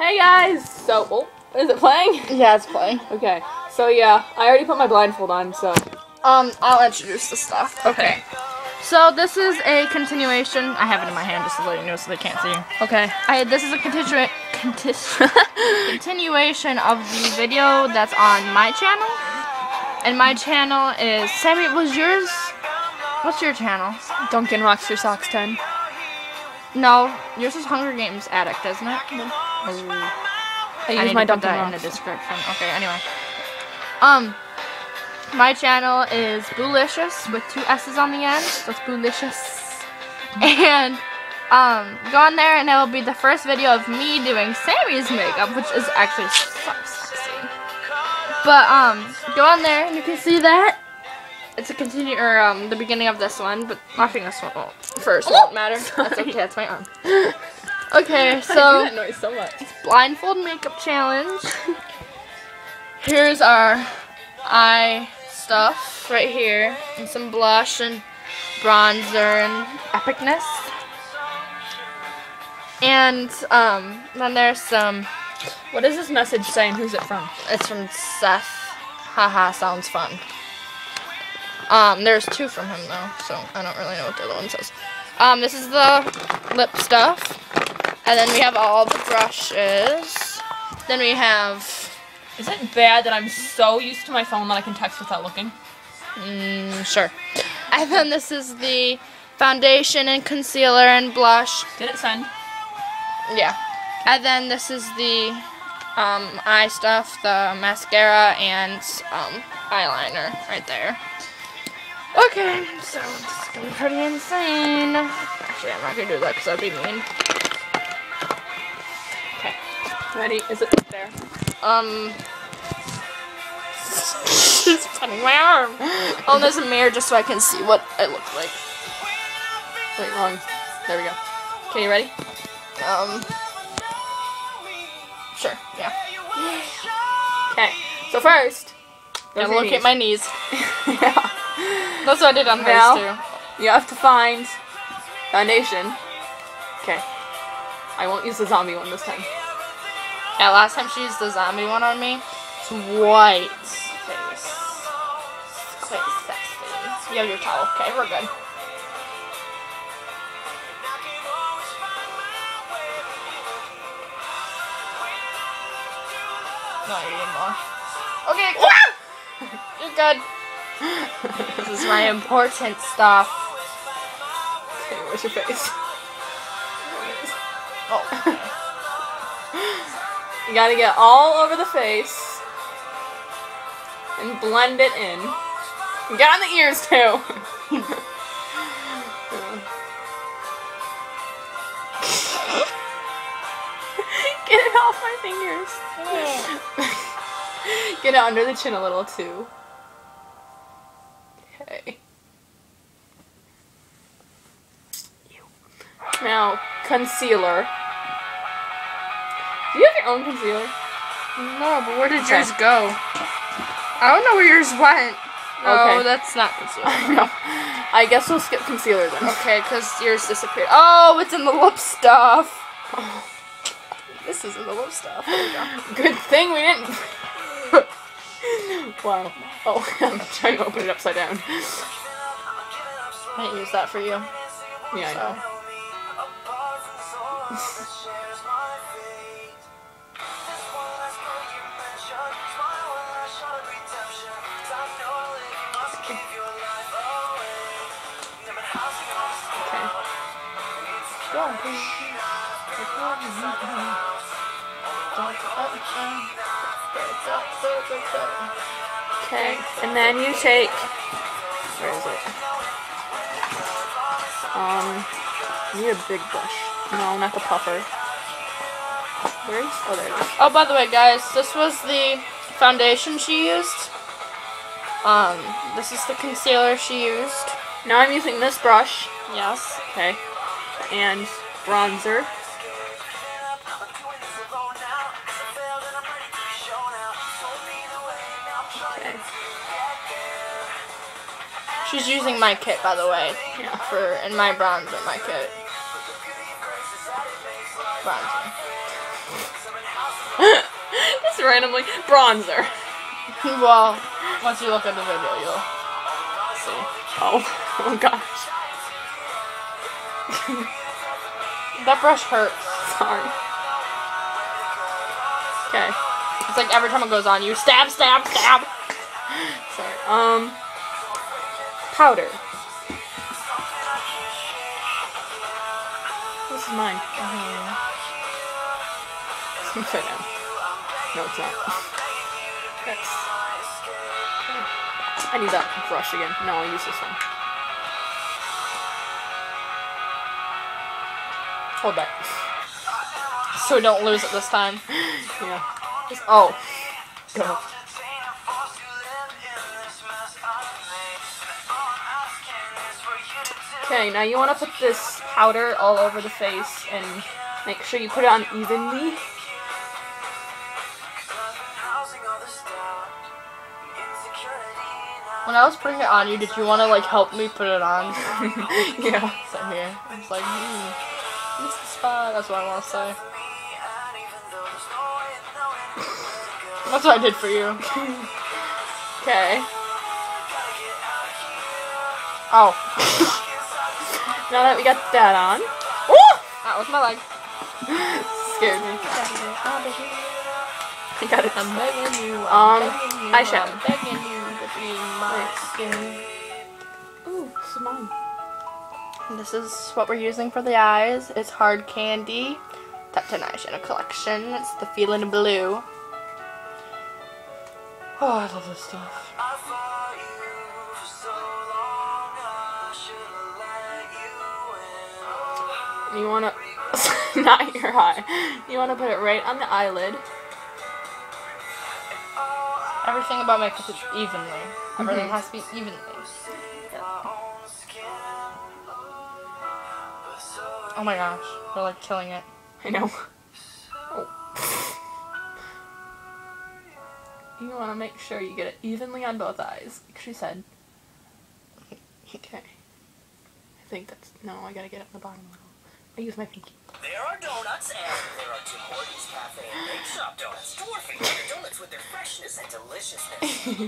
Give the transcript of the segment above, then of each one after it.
Hey guys! So, oh, is it playing? Yeah, it's playing. Okay. So yeah, I already put my blindfold on, so. Um, I'll introduce the stuff. Okay. So this is a continuation. I have it in my hand just to let you know so they can't see. Okay. I this is a continua- conti- continuation of the video that's on my channel. And my channel is Sammy. Was yours? What's your channel? Duncan rocks your socks 10. No, yours is Hunger Games Addict, isn't it? I I use need my to put Duncan that in the description. Okay, anyway. Um, my channel is Boolicious with two S's on the end. So it's Boolicious. And um, go on there and it'll be the first video of me doing Sammy's makeup, which is actually so sexy. But um, go on there and you can see that. It's a continue or um the beginning of this one, but I think this one won't, first won't matter. That's okay. That's my arm. Okay, I so that noise so much. blindfold makeup challenge. Here's our eye stuff right here, and some blush and bronzer and epicness. And um, then there's some. What is this message saying? Who's it from? It's from Seth. Haha, sounds fun. Um, there's two from him though, so I don't really know what the other one says. Um, this is the lip stuff, and then we have all the brushes. Then we have Is it bad that I'm so used to my phone that I can text without looking? Mm, sure. And then this is the foundation and concealer and blush. Did it send? Yeah. And then this is the um, eye stuff, the mascara and um, eyeliner right there. Okay, so it's gonna be pretty insane. Actually, I'm not gonna do that because that'd be mean. Okay. Ready? Is it there? Um. She's putting my arm. Oh, there's a mirror just so I can see what I look like. Wait, wrong. There we go. Okay, you ready? Um. Sure. Yeah. Okay. So first, Yeah, those are your look at my knees. knees. yeah. That's what I did on hers Now- too. You have to find foundation. Okay. I won't use the zombie one this time. Yeah, last time she used the zombie one on me. It's white face. It's quite sexy. You have your towel. Okay, we're good. No, you need more. Okay, you're good. This is my important stuff. Okay, where's your face? Oh, You gotta get all over the face and blend it in. Get on the ears too. Get it off my fingers. Oh. Get it under the chin a little too. Now, concealer. Do you have your own concealer? No, but where did Okay. yours go? I don't know where yours went. No, Okay. that's not concealer. no. I guess we'll skip concealer then. Okay, because yours disappeared. Oh, it's in the lip stuff. This is in the lip stuff. There we go. Good thing we didn't. wow. Oh, I'm trying to open it upside down. I didn't use that for you. Yeah, I know. Okay. And then you take. Where is it? Um. You need a big brush. No, not the puffer. Where is? Oh, there it is. Oh, by the way, guys, this was the foundation she used. Um, this is the concealer she used. Now I'm using this brush. Yes. Okay. And bronzer. Okay. She's using my kit, by the way, Yeah. for in my bronzer, my kit. Bronzer. just randomly bronzer. well, once you look at the video, you'll see. Oh, oh gosh. That brush hurts. Sorry. Okay. It's like every time it goes on, you stab, stab, stab. Sorry. Um. Powder. This is mine. Okay, no. No, it's not. That's. I need that brush again. No, I'll use this one. Hold that. So we don't lose it this time. Yeah. Just, oh. Go. Okay, now you want to put this powder all over the face and make sure you put it on evenly. When I was putting it on you, did you want to like help me put it on? yeah. So here, I was like, hmm, this is the spot. That's what I want to say. That's what I did for you. Okay. Oh, Now that we got that on. that was my leg. Scared me. I got it. I'm begging you. Um, I'm you. eyeshadow. Skin. Ooh, this is mine. This is what we're using for the eyes. It's hard candy. Top 10 eyeshadow collection. It's the feeling blue. Oh, I love this stuff. You want to, not your eye. You want to put it right on the eyelid. Everything about makeup is evenly. Everything Mhm. has to be evenly. Oh my gosh, we're like killing it. I know. Oh. You want to make sure you get it evenly on both eyes, like she said. Okay. I think that's no. I gotta get it on the bottom. I use my pinky. There are donuts, and there are Tim Hortons Cafe and Bake Shop donuts, dwarfing their donuts with their freshness and deliciousness.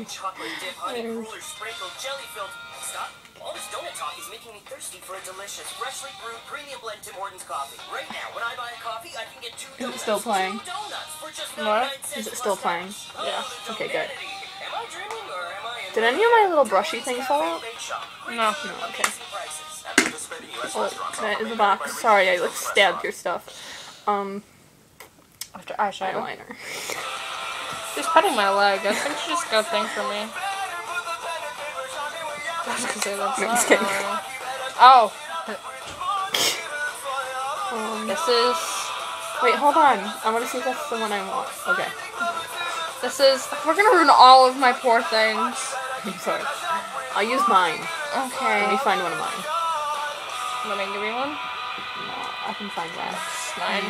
Chocolate dip, honey cruller, sprinkled, jelly filled. Stop! All this donut talk is making me thirsty for a delicious, freshly brewed premium blend Tim Hortons coffee. Right now, when I buy a coffee, I can get two Is it still playing? Two donuts for just What? 99 Is it still playing? Oh, Yeah. Okay, good. Am I dreaming or am I Did any of my little brushy things fall out? No. No. Okay. Amazing prices. Oh, that is a box. Sorry, I like stabbed your stuff. Um, After eyeshadow. eyeliner. She's petting my leg. I think she just got a thing for me. I was gonna say that's No, not kidding. Oh, Um, this is wait, hold on. I want to see if that's the one I want. Okay. this is. We're gonna ruin all of my poor things. I'm sorry. I'll use mine. Okay. Let me find one of mine. Me give you one. No, I can find one. Mine.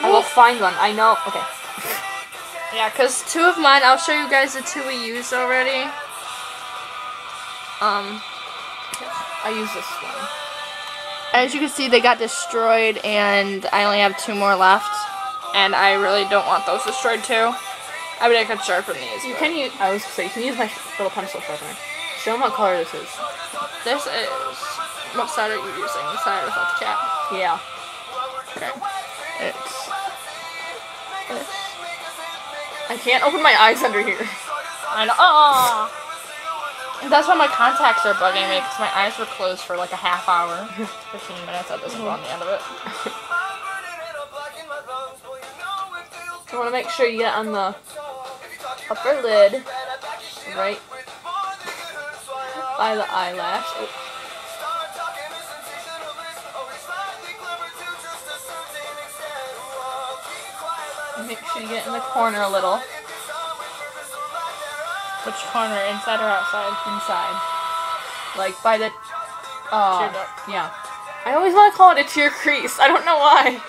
I will find one. I know. Okay. Yeah, cause two of mine. I'll show you guys the two we used already. Um, I use this one. as you can see, they got destroyed, and I only have two more left. And I really don't want those destroyed too. I mean, I could sharpen these. You can use. I was gonna say you can use my little pencil sharpener. Show them what color this is. This is. What side are you using? The side without the cap. Yeah. Okay. It's. I can't open my eyes under here. I know. Oh. That's why my contacts are bugging me because my eyes were closed for like a half hour, 15 minutes at this point on the end of it. You want to make sure you get on the upper lid, right by the eyelash. Oh, Make sure you get in the corner a little, Which corner, inside or outside? inside, like by the. Uh, yeah. I always want to call it a tear crease. I don't know why.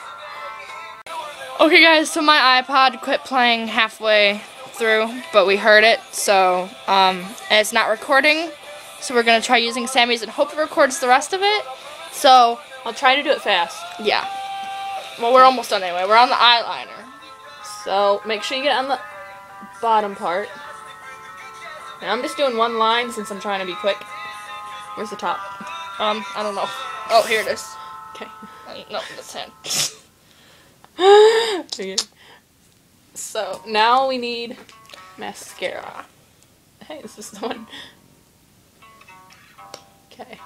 Okay, guys, so my iPod quit playing halfway through, but we heard it, so um, and it's not recording. So we're gonna try using Sammy's and hope it records the rest of it. So I'll try to do it fast. yeah, well we're almost done anyway. We're on the eyeliner. So make sure you get on the bottom part. And I'm just doing one line since I'm trying to be quick. Where's the top? Um, I don't know. Oh, here it is. Okay. Uh, No, that's hand. okay. So now we need mascara. Hey, this is the one. Okay.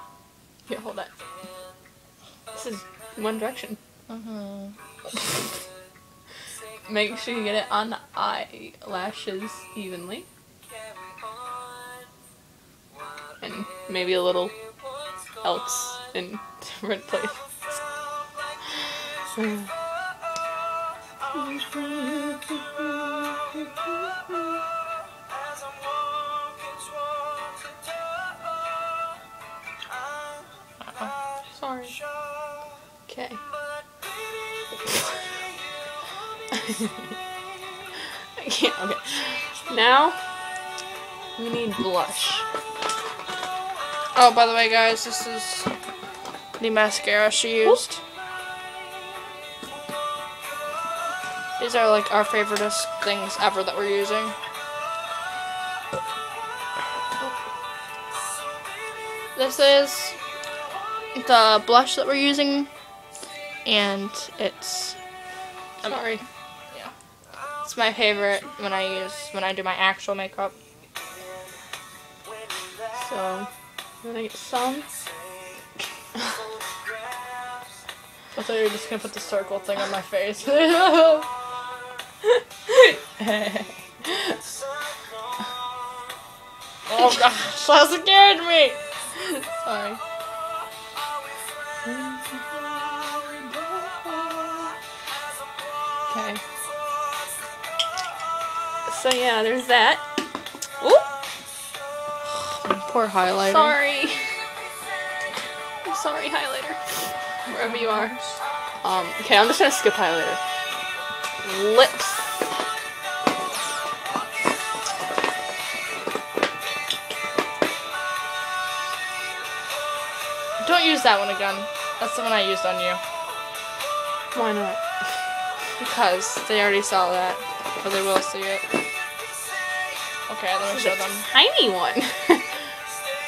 Here, hold that. This is One Direction. Mm-hmm. Make sure you get it on the eyelashes evenly. And maybe a little else in different places. Uh-uh. Sorry. Okay. I can't. Okay. Now we need blush. Oh, by the way, guys, this is the mascara she used. These are like our favoriteest things ever that we're using. This is the blush that we're using, and it's um, Sorry. yeah, it's my favorite when I use when I do my actual makeup. So I'm gonna get some. I thought you were just gonna put the circle thing on my face. oh gosh, that scared me. Sorry. Okay. So yeah, there's that. Ooh, Poor highlighter. sorry. I'm sorry, highlighter. Wherever you are. Um, okay, I'm just gonna skip highlighter. Lips. Don't use that one again. That's the one I used on you. Why not? Because they already saw that. Or they will see it. Okay, let me show them. Tiny one.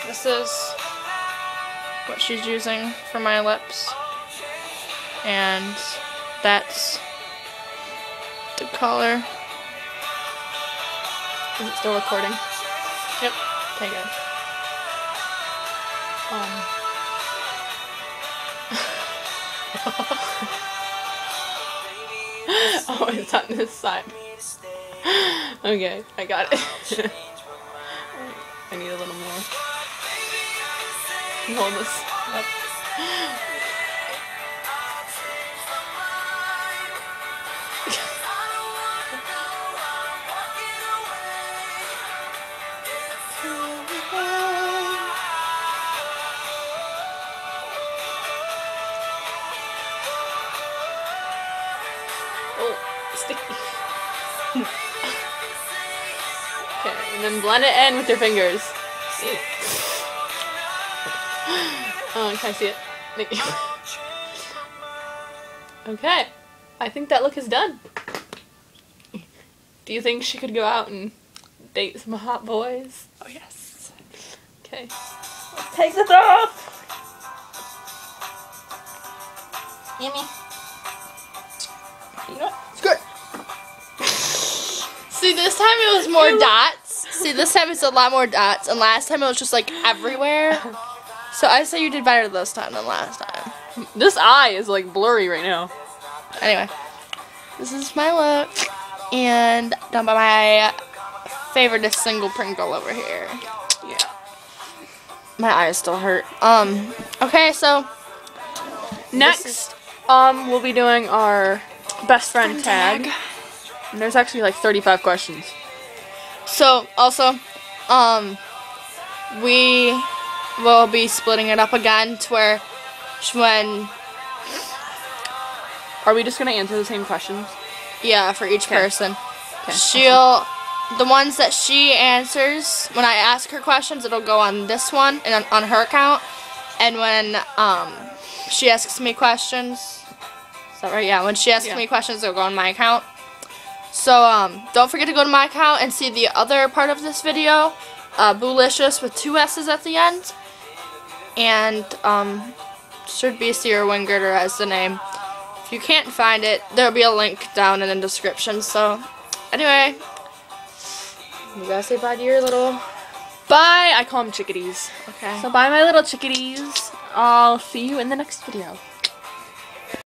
This is what she's using for my lips. And that's the color. Is it still recording? Yep. Okay, good. Um. oh, it's on this side. Okay, I got it. I need a little more. Hold this up. Oh, sticky. okay, and then blend it in with your fingers. Oh, can I see it? Thank you. Okay, I think that look is done. Do you think she could go out and date some hot boys? Oh, yes. Okay. Take this off! Yummy. You know what? It's good. See, this time it was more dots. See, this time it's a lot more dots, and last time it was just like everywhere. So I say you did better this time than last time. This eye is like blurry right now. Anyway, this is my look, and done by my favorite single Pringle over here. Yeah. My eyes still hurt. Um. Okay, so Next, um, we'll be doing our best friend, tag. And there's actually like 35 questions. So also, um, we will be splitting it up again to where when Are we just gonna answer the same questions? yeah for each Okay. person, Okay. she'll the ones that she answers when I ask her questions, it'll go on this one and on, on her account, and when um she asks me questions, is that right? Yeah, when she asks Yeah. me questions, it'll go on my account. So um, don't forget to go to my account and see the other part of this video, uh, Boolicious with two S's at the end, and um, should be Sierra Wingirder as the name. If you can't find it, there'll be a link down in the description. So anyway, you gotta say bye to your little. Bye. I call them chickadees. Okay. So bye, my little chickadees. I'll see you in the next video.